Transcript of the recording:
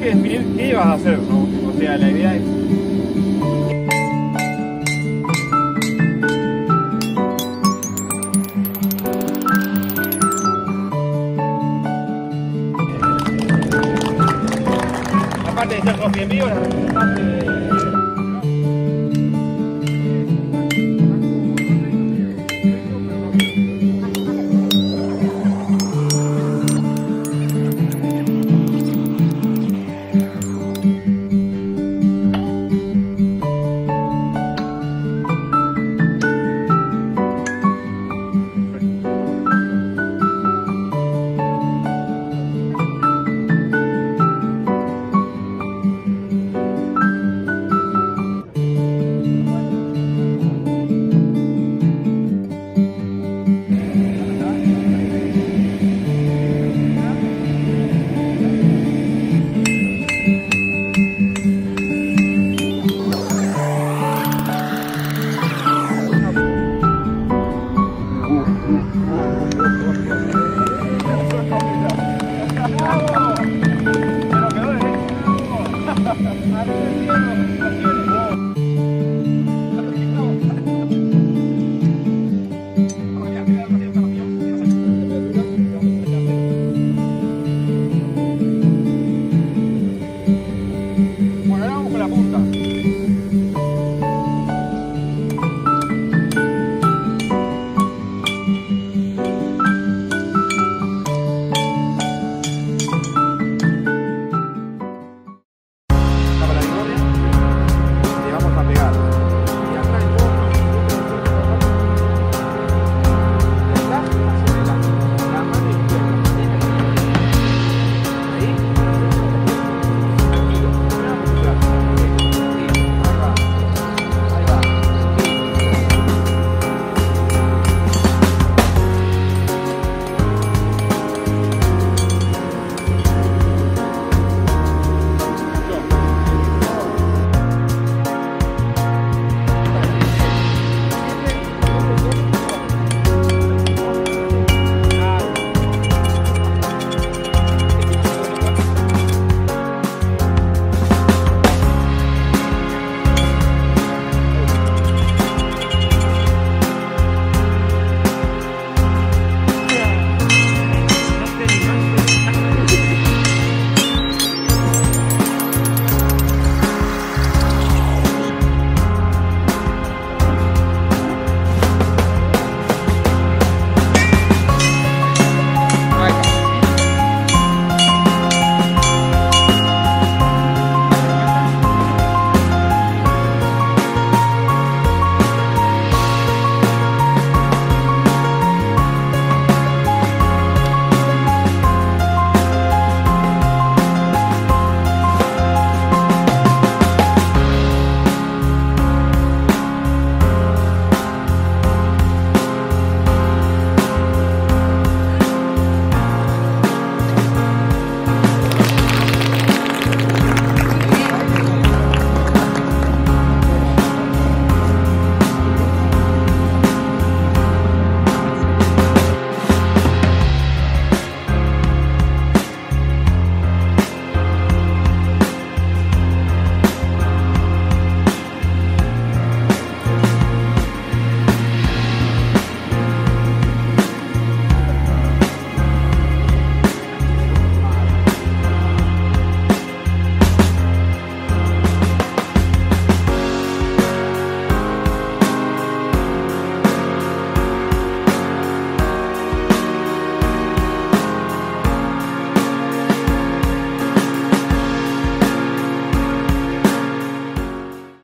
que definir qué vas a hacer, ¿no? O sea, la idea es aparte de ser coffee en